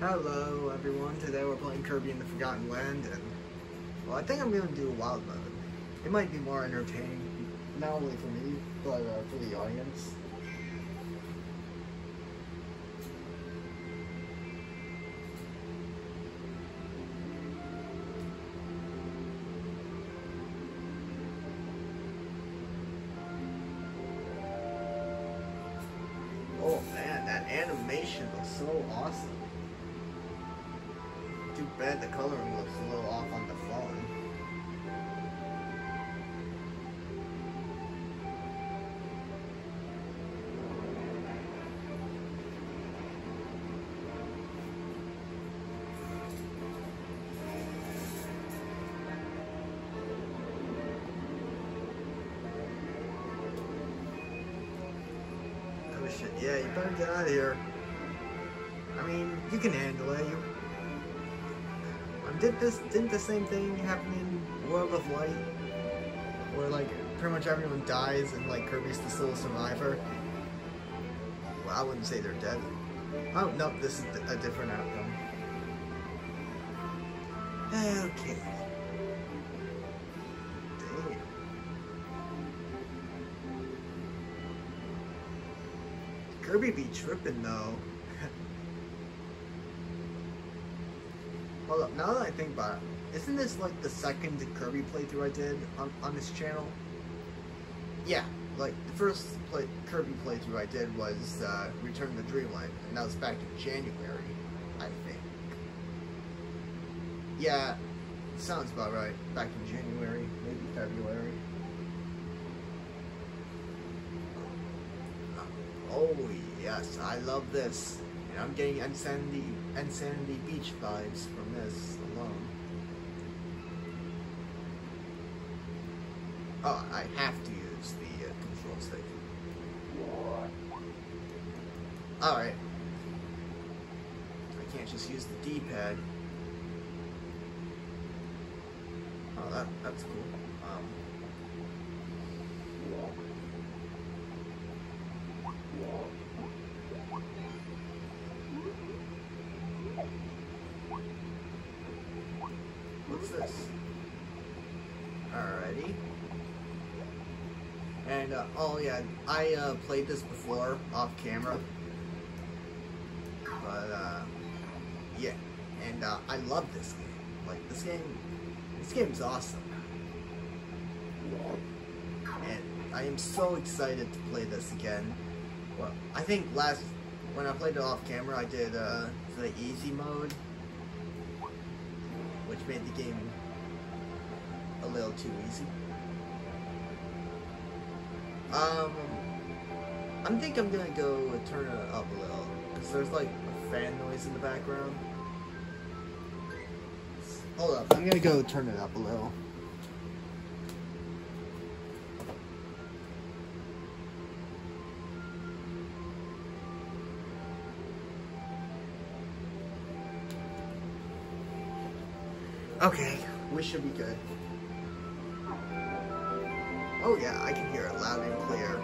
Hello everyone, today we're playing Kirby in the Forgotten Land and well I think I'm gonna do wild mode. It might be more entertaining, not only for me, but uh, for the audience. Yeah, you better get out of here. I mean, you can handle it. You um, did this didn't the same thing happen in World of Light? Where like pretty much everyone dies and like Kirby's the sole survivor? Well, I wouldn't say they're dead. Oh no, this is a different outcome. Okay. Kirby be tripping though. Hold up, now that I think about it, isn't this like the second Kirby playthrough I did on, on this channel? Yeah, like the first play, Kirby playthrough I did was uh, Return to Dreamland, and that was back in January, I think. Yeah, sounds about right. Back in January, maybe February. Oh yes, I love this. And I'm getting Insanity, Insanity Beach vibes from this alone. Oh, I have to use the uh, control stick. Alright. I can't just use the D-pad. Oh, that, that's cool. Um, What's this? Alrighty. And, uh, oh yeah, I, uh, played this before, off camera. But, uh, yeah. And, uh, I love this game. Like, this game, this game's awesome. And I am so excited to play this again. Well, I think last, when I played it off camera, I did, uh, the easy mode which made the game a little too easy. Um, I think I'm gonna go turn it up a little because there's like a fan noise in the background. Hold up, I'm gonna go turn it up a little. We should be good. Oh yeah, I can hear it loud and clear.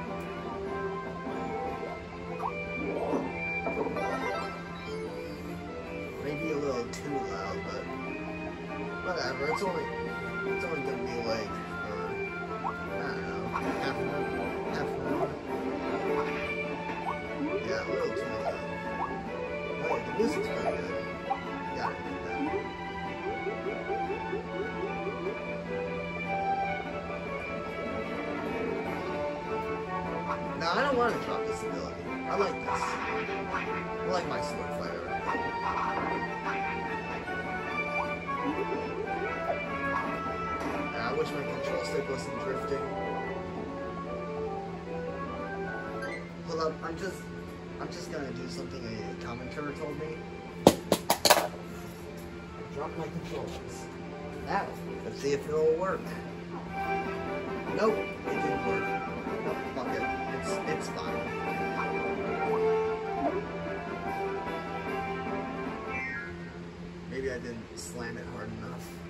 Maybe a little too loud, but whatever. It's only it's only gonna be like I don't know half an hour, half an hour. Yeah, a little too loud. Oh the music's No, I don't want to drop this ability. I like this. I like my sword fighter. I wish my control stick wasn't drifting. Hold up, I'm just, I'm just gonna do something a commentator told me. Drop my controls. Now, let's see if it'll work. Nope, it didn't work. Didn't slam it hard enough.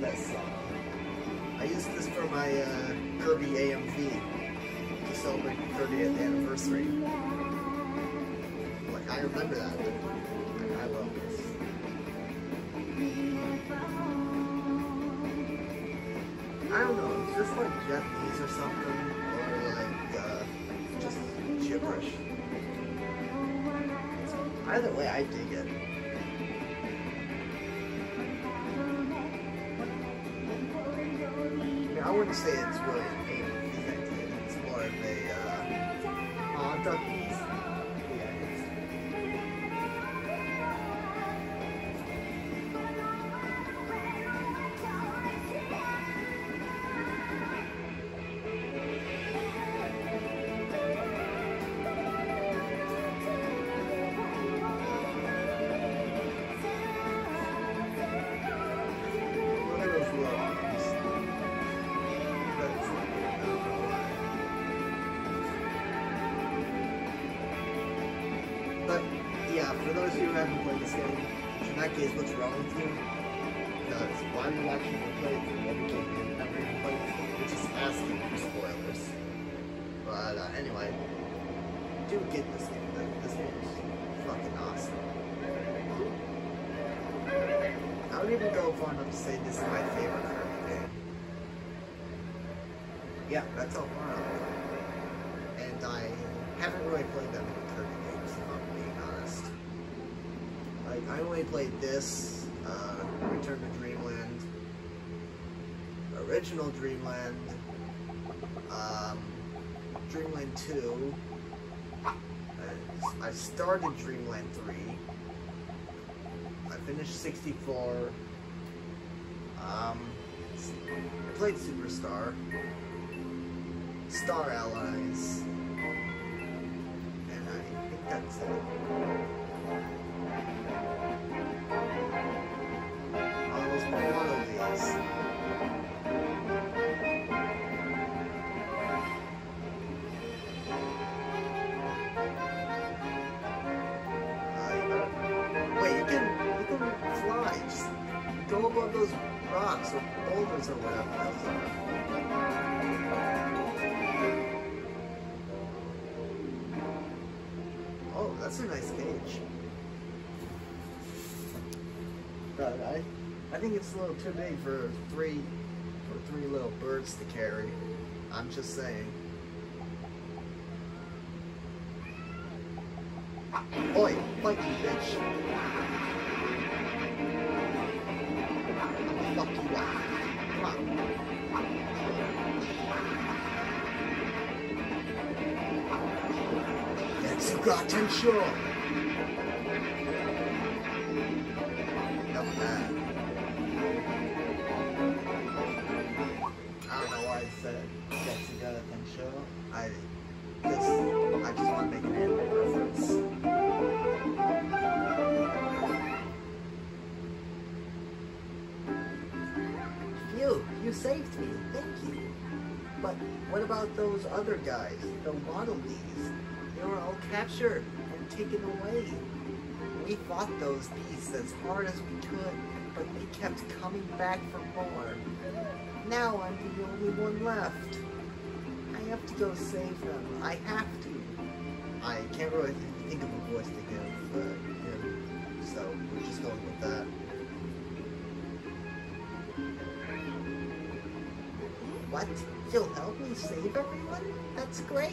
That song. I used this for my uh, Kirby AMV to celebrate the 30th anniversary. Like I remember that. Like, I love this. I don't know. It's just like Japanese or something, or like uh, just gibberish. Either way, I dig it. Mean, I do get this game. This game is fucking awesome. I would even go far enough to say this is my favorite Kirby game. Yeah, that's how far go. And I haven't really played that many Kirby games, if I'm being honest. Like, I only played this, uh, Return to Dreamland, Original Dreamland, um, Dreamland 2, and I started Dreamland 3, I finished 64, um, I played Superstar, Star Allies, and I think that's it. That's a nice cage. But I, I think it's a little too big for three, for three little birds to carry. I'm just saying. Oi, fight you, bitch. Bad. I don't know why I said Getsuga Tensho. I Just, I just want to make an reference. Phew, you saved me. Thank you. But what about those other guys, the Waddle Dees? They were all captured and taken away. We fought those beasts as hard as we could, but they kept coming back for more. Now I'm the only one left. I have to go save them. I have to. I can't really think of a voice to give uh, him, so we're just going with that. What? You'll help me save everyone? That's great.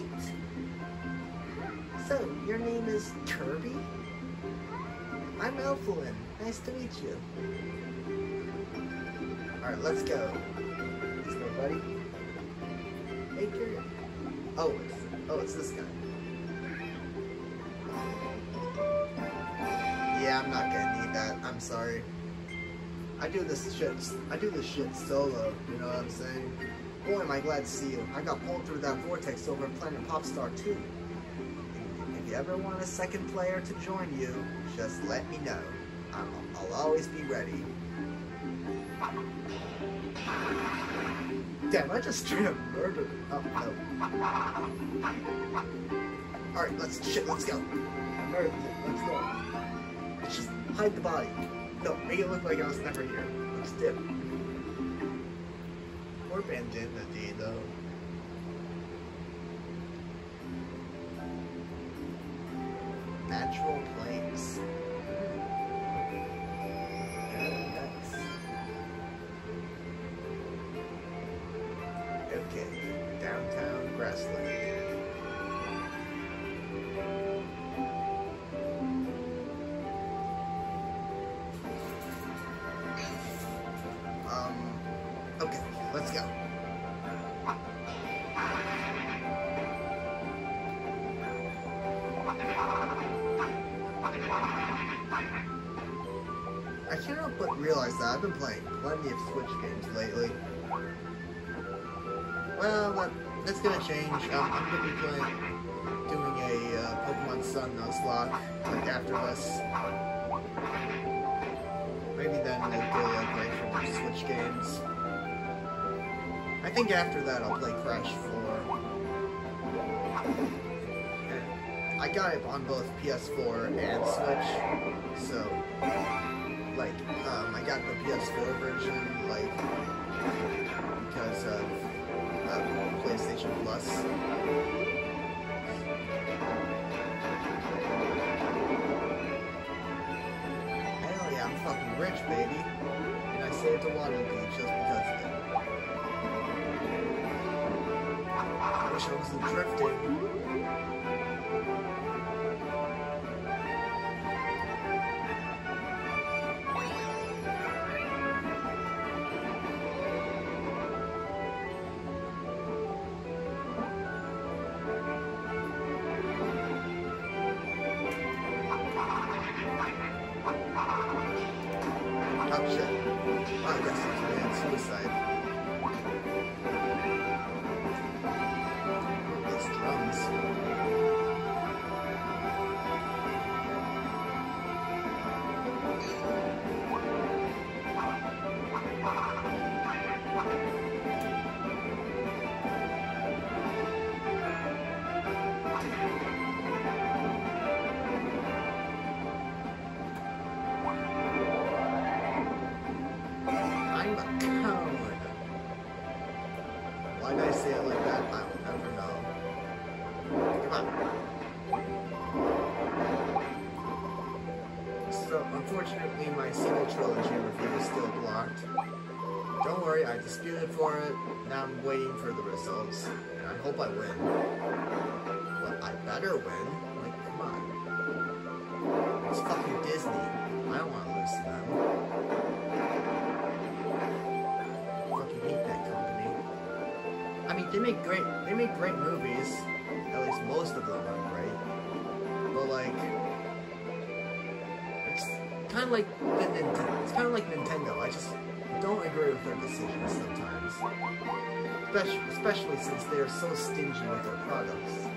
So, your name is Kirby? I'm Elfilin. Nice to meet you. Alright, let's go. Let's go, buddy. Hey, Kirby. Oh, it's, oh, it's this guy. Yeah, I'm not gonna need that. I'm sorry. I do this shit. I do this shit solo. You know what I'm saying? Boy, am I glad to see you. I got pulled through that vortex over at Planet Popstar too. If you ever want a second player to join you, just let me know. I'll, I'll always be ready. Damn, I just straight up murdered. Oh no. All right, let's shit. Let's go. I murdered. Let's go. Let's just hide the body. No, make it look like I was never here. Let's dip. Poor Bandinity, though. Switch games lately. Well, that, that's gonna change. Um, I'm gonna be playing, doing a uh, Pokemon Sun Nuzlocke, like after this. Maybe then I'll play from Switch games. I think after that I'll play Crash 4. And I got it on both PS4 and Switch, so like um, I got the PS4 version like because of uh, PlayStation Plus. Hell yeah, I'm fucking rich, baby. And I saved a lot of these just because of it. I wish I wasn't drifting. I disputed for it. Now I'm waiting for the results. And I hope I win. Well, I better win. Like, come on. It's fucking Disney. I don't want to lose to them. fucking hate that company. I mean, they make great, they make great movies. At least most of them are great. But like, it's kind of like the Nintendo. It's kind of like Nintendo. I just agree with their decisions sometimes. especially, since they are so stingy with their products.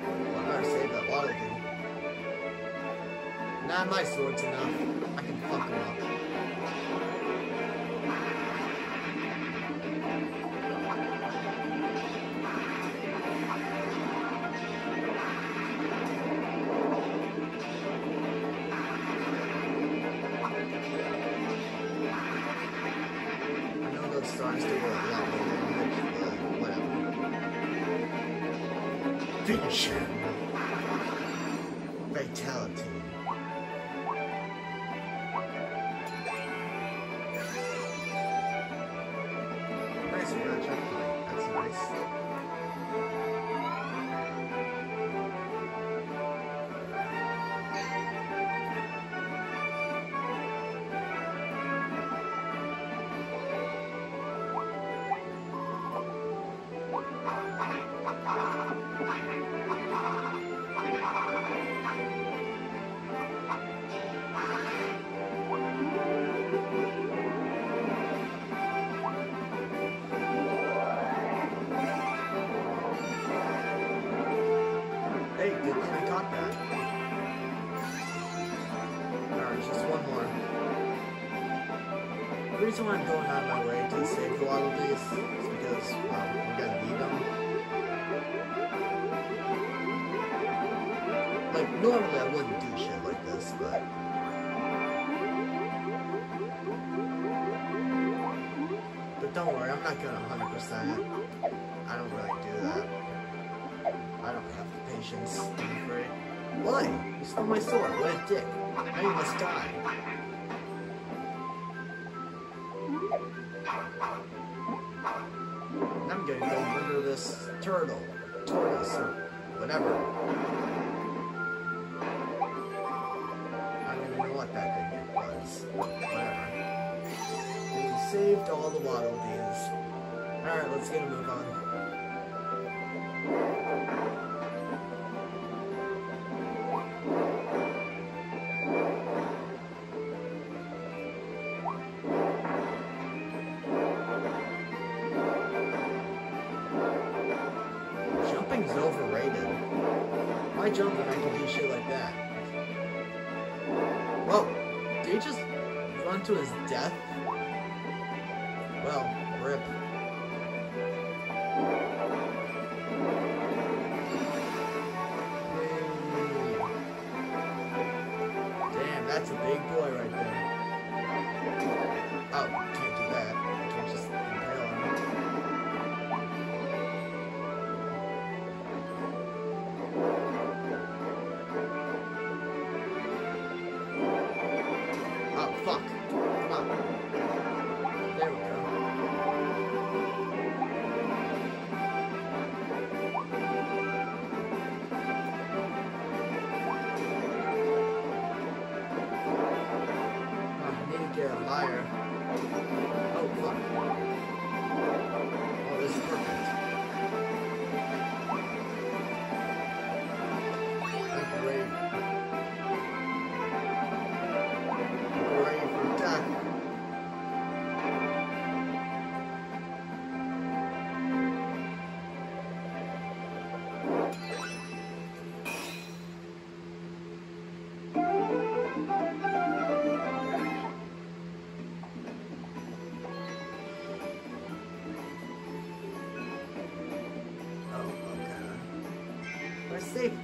Well, I better save that water thing. Nah, my sword's enough. I can fuck them up. Whatever. Normally I wouldn't do shit like this, but... But don't worry, I'm not gonna 100%. I don't really do that. I don't have the patience, I'm afraid. Why? You stole my sword. What a dick. Now you must die. I'm gonna go murder this turtle, tortoise, or whatever. All the waddle dees. Alright, let's get a move on. Jumping's overrated. Why jump when I can do shit like that? Whoa, did he just run to his death?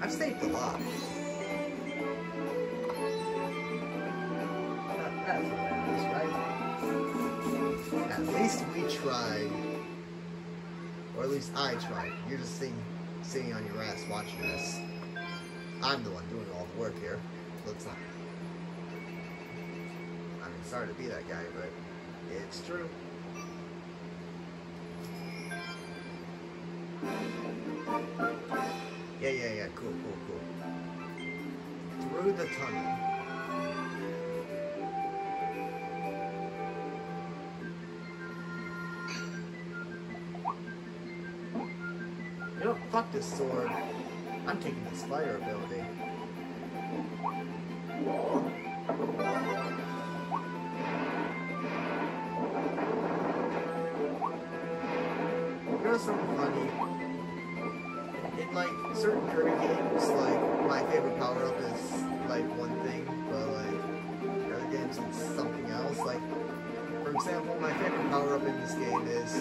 I've saved a lot. At least we tried. Or at least I tried. You're just sitting, sitting on your ass watching this. I'm the one doing all the work here. Let's not. I mean, sorry to be that guy, but it's true. Yeah, yeah, yeah. Cool, cool, cool. Through the tunnel. You know, fuck this sword. I'm taking this fire ability. There's something funny. It like certain Kirby games, like, my favorite power-up is, like, one thing, but, like, other games, it's something else. Like, for example, my favorite power-up in this game is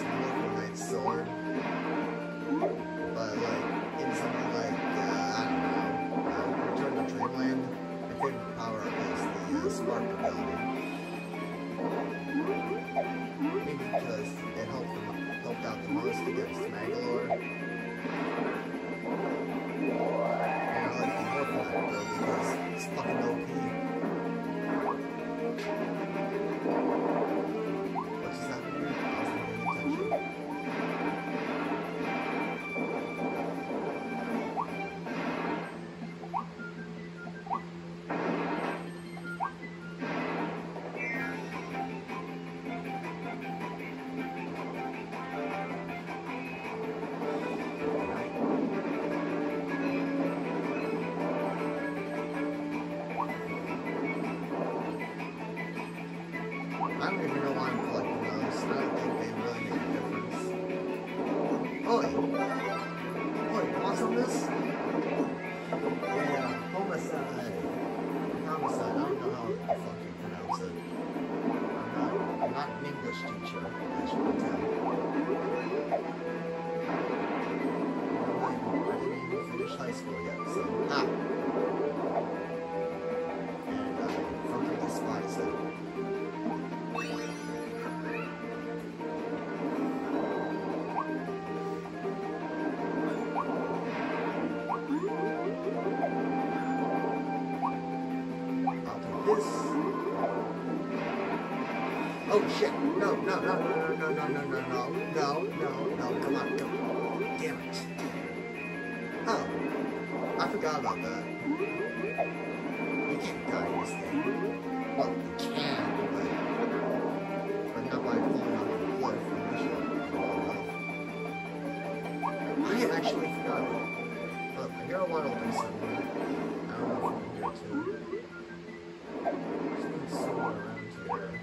Oh shit. No, no, no, no, no, no, no, no, no, no, no, no. Come on, come on. Damn it. Oh. I forgot about that. You can't die this thing. Well, you can, but... But not by falling off the cliff and just... I actually forgot about that. Look, I got a lot of things in there. I don't know if I'm here, too. There's somewhere around here.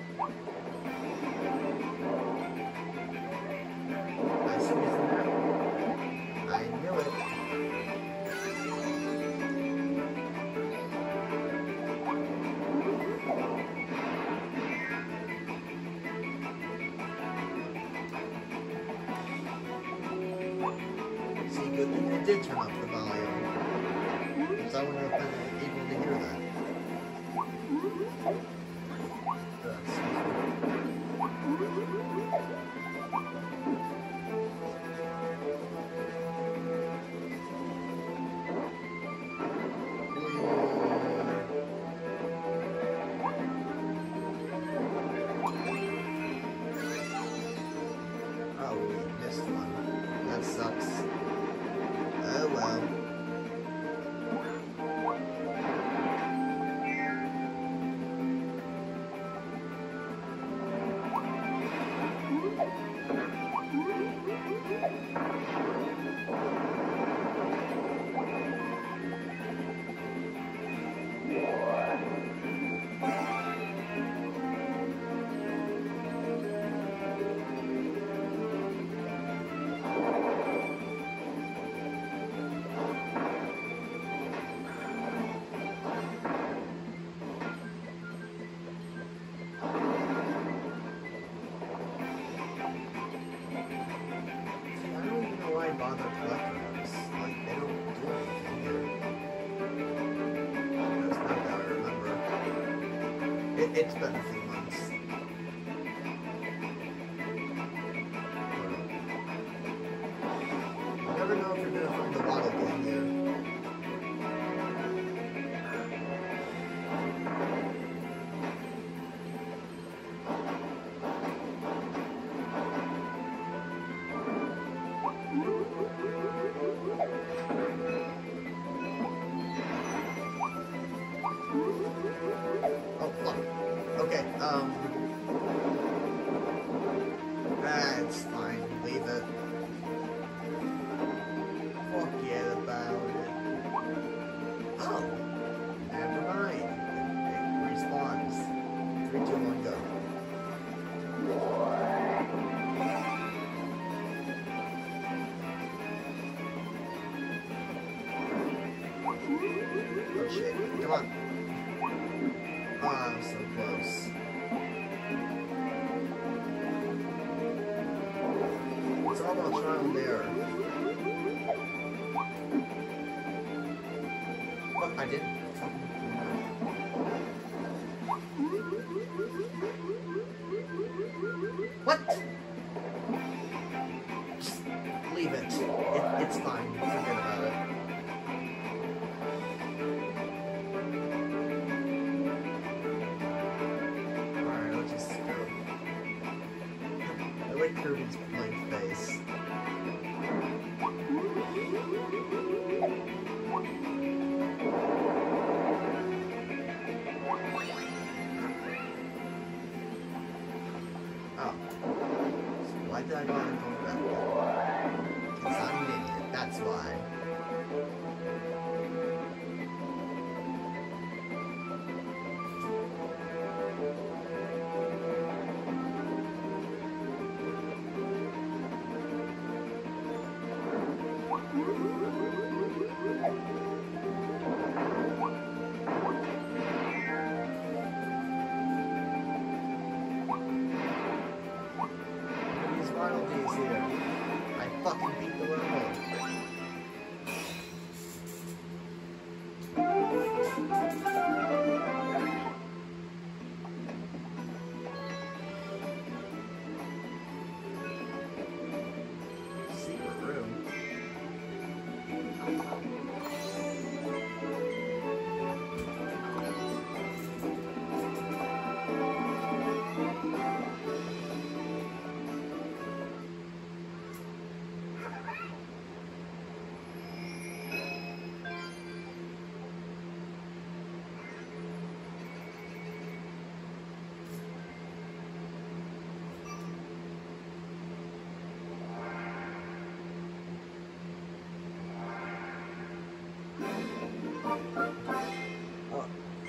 internet. it's the What? Just leave it. it it's fine. Forget about it. Alright, let's just go. I like Kirby's blank So why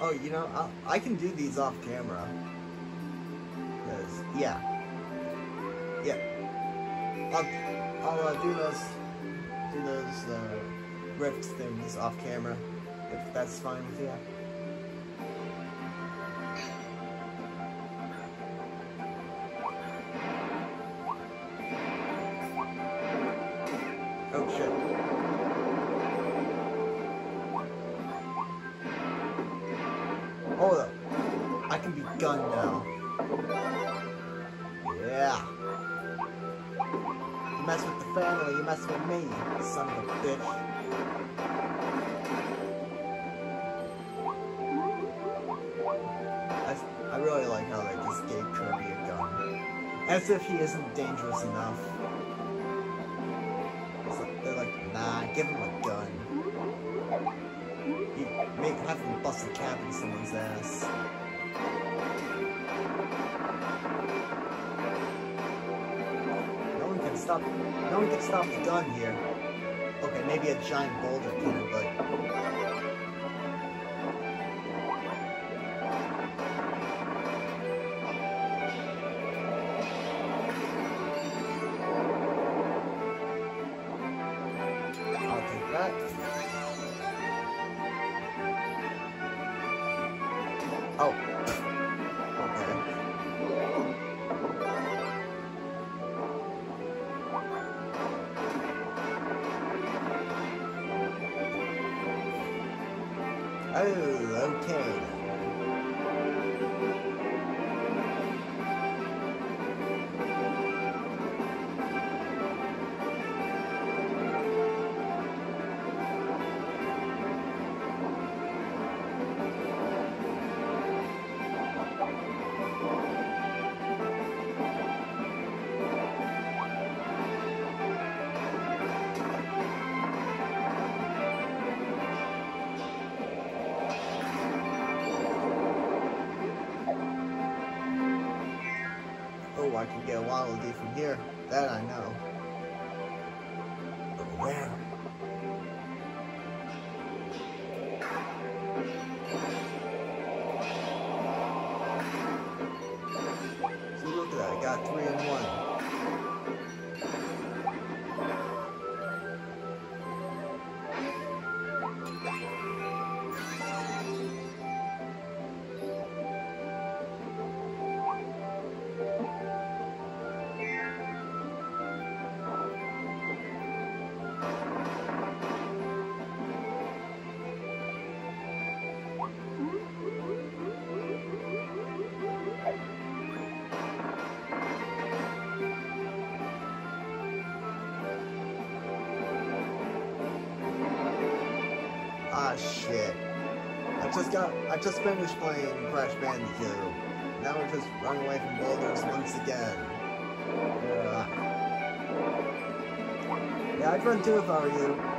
Oh, you know, I'll, I can do these off camera. Cause yeah, yeah. I'll I'll uh, do those do those uh, rift things off camera if that's fine with you. I, I really like how they just gave Kirby a gun. As if he isn't dangerous enough. They're like, nah, give him a gun. You make have him bust a cap in someone's ass. No one can stop. No one can stop the gun here. Maybe a giant boulder but I can get a Waddle Dee from here. That I know. But where? Just finished playing Crash Bandicoot. Now we're just running away from boulders once again. Yeah, I'd run too if I were you.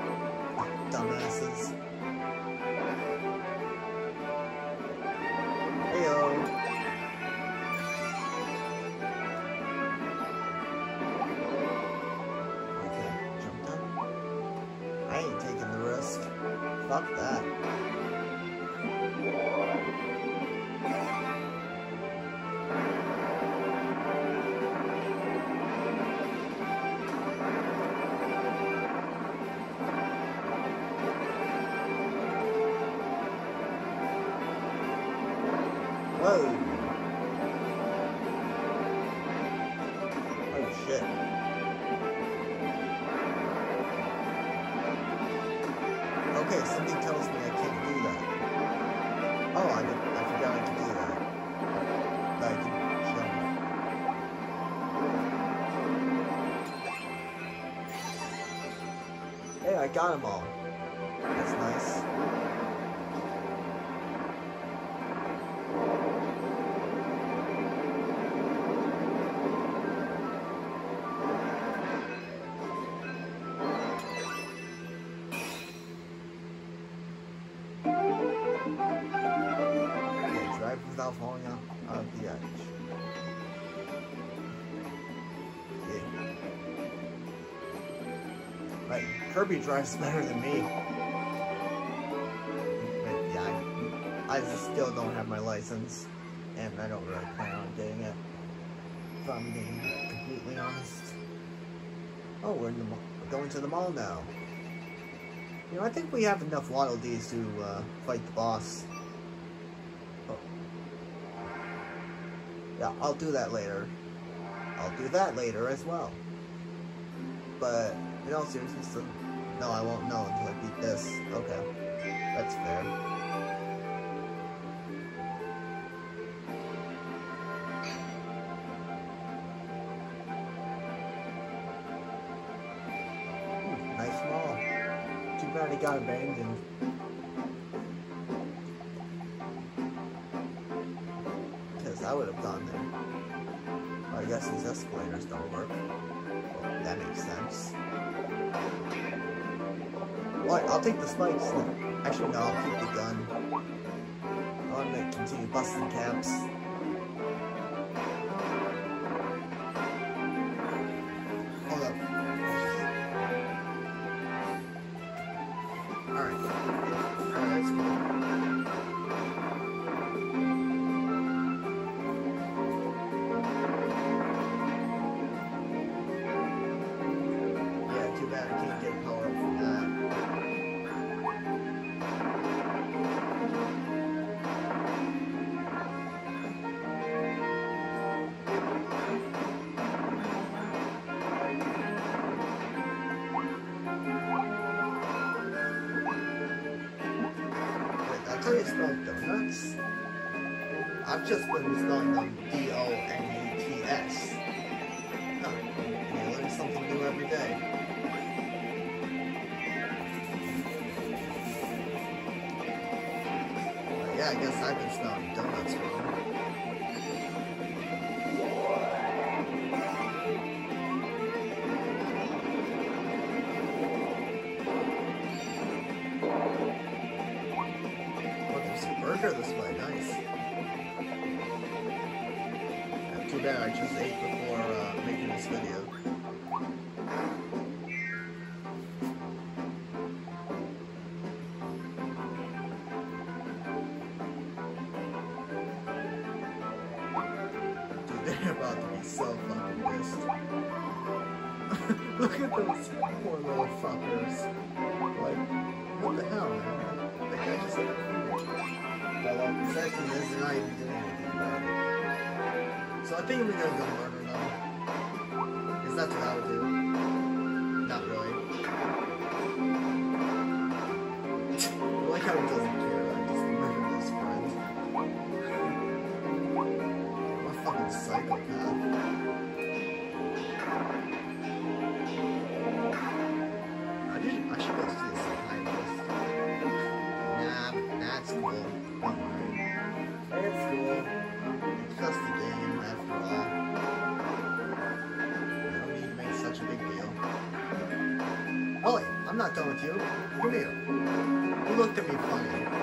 Got them all. Kirby drives better than me. But yeah, I, I still don't have my license, and I don't really plan on getting it. If I'm being completely honest. Oh, we're in the going to the mall now. You know, I think we have enough Waddle Dees to uh, fight the boss. Oh. Yeah, I'll do that later. I'll do that later as well. But, in all seriousness, no, I won't know until I beat this. Okay, that's fair. Ooh, nice mall. Too bad it got abandoned. Because I'll take the spikes. Actually, no, I'll keep the gun. I'm gonna continue busting caps. Hold up. Alright. I spell donuts. I've just been spelling them D-O-N-U-T-S. Huh. You learn something new every day. Yeah, I guess I've there's this way, nice. Yeah, too bad I just ate before uh, making this video. Dude, they're about to be so fucking pissed. Look at those poor little fuckers. Like, what the hell, man? Like, I just ate is, they're even doing anything about it. So I think we're gonna go murder them. Because that's what I would do. Not really. I like how he doesn't care. I just murdered his friend. What a fucking psychopath. I, did, I should go see I'm not done with you. Come here. You looked at me funny.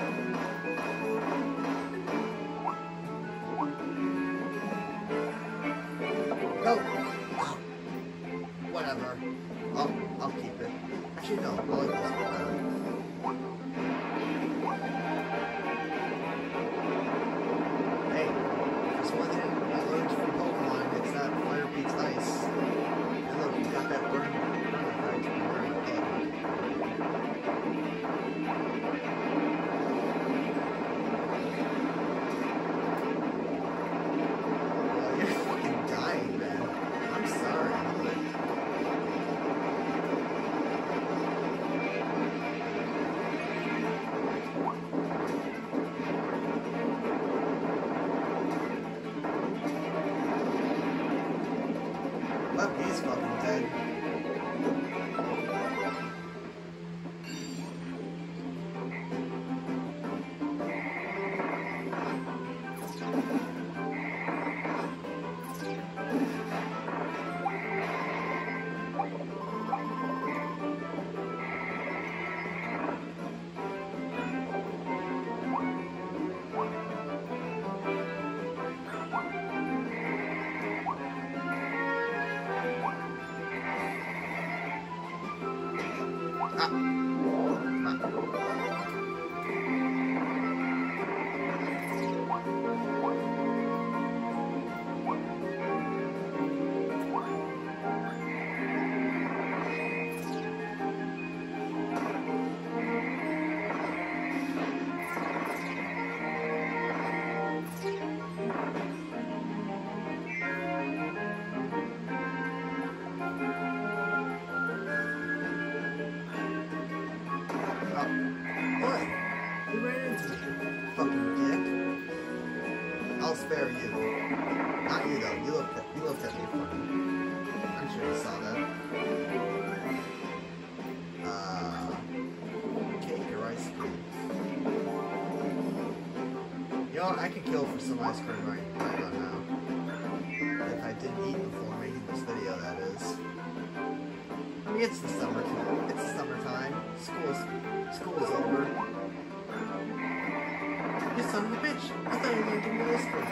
Some ice cream right, right about now. If I didn't eat before making this video, that is. I mean, it's the summer. It's the summertime. School's school's over. You son of a bitch! I thought you were gonna give me ice cream.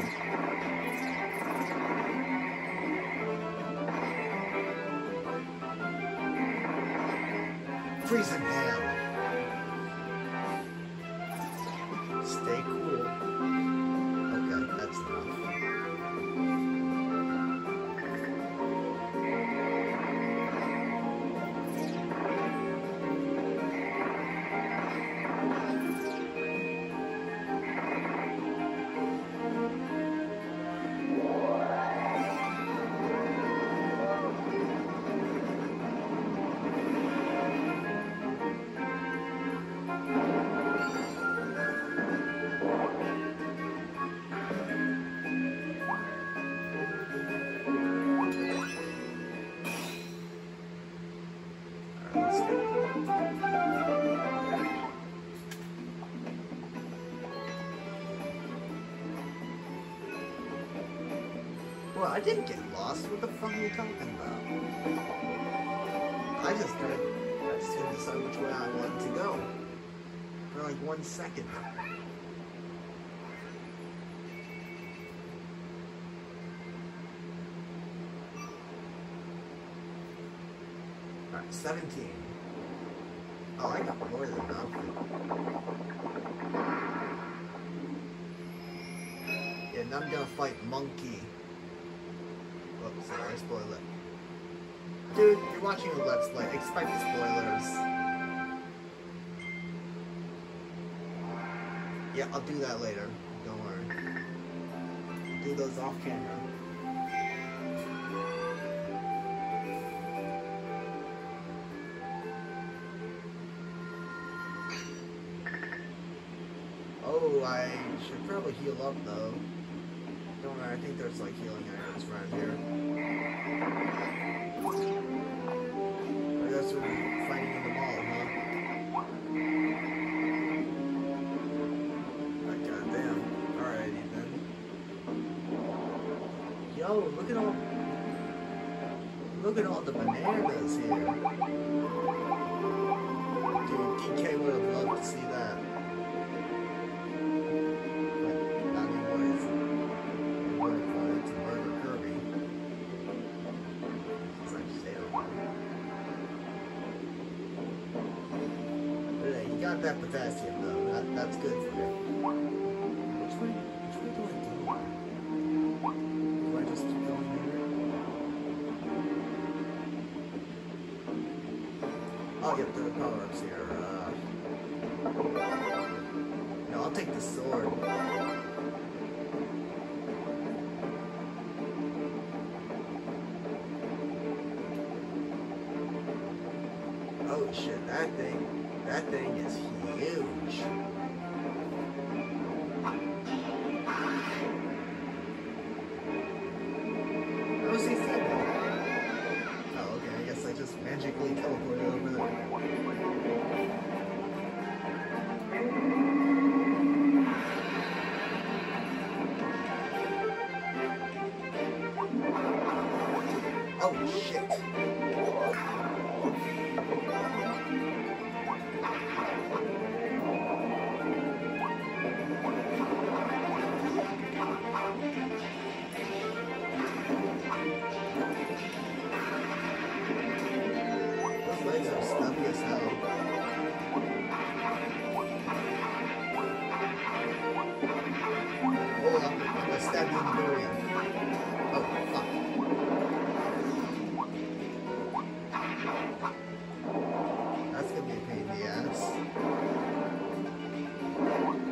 Freezing hell. Didn't get lost. What the fuck are you talking about? I just got I just couldn't decide which way I wanted to go. For like one second. Alright, 17. Oh, I got more than enough. Yeah, now I'm gonna fight Monkey. Sorry, it. Dude, you're watching a Let's Play. Expect spoilers. Yeah, I'll do that later. Don't worry. Do those off camera. Oh, I should probably heal up though. Don't worry, I think there's like healing items around here. Yo, look at all look at all the bananas here. Dude, DK would have loved to see that. Not Kirby? It's like stale. You uh, got that potassium though. That, that's good Oh, yep, there are power ups here. Uh, no, I'll take the sword. Oh shit, that thing, that thing is huge. Oh shit.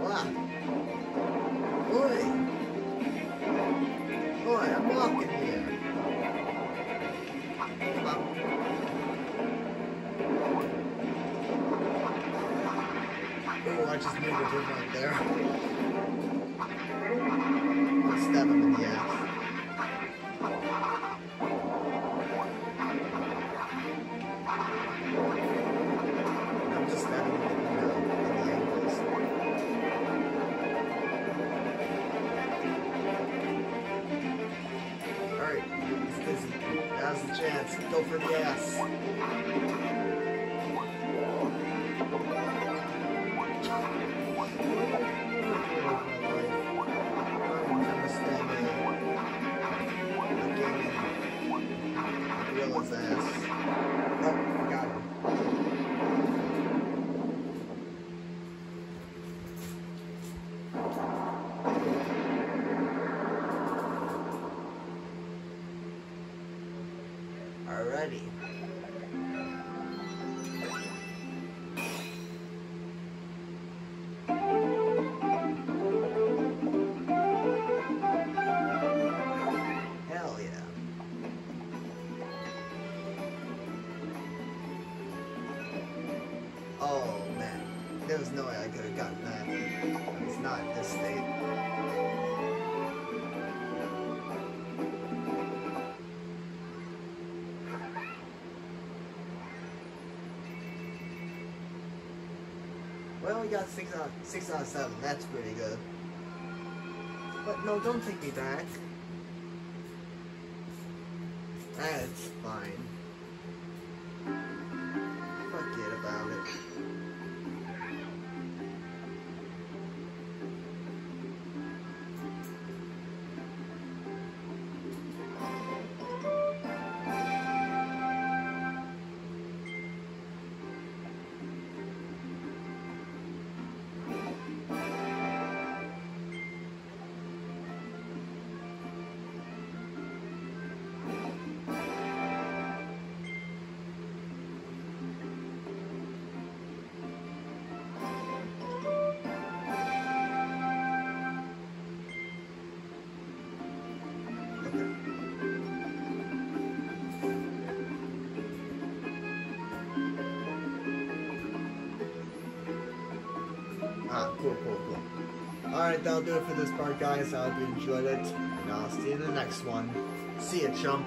Oi! Oi, I'm walking here. Oh, I just made a good right there. No way I could have gotten that. It's not in this state. Well, we got six out six out of seven. That's pretty good. But no, don't take me back. That's fine. Alright, that'll do it for this part, guys. I hope you enjoyed it, and I'll see you in the next one. See ya, chump.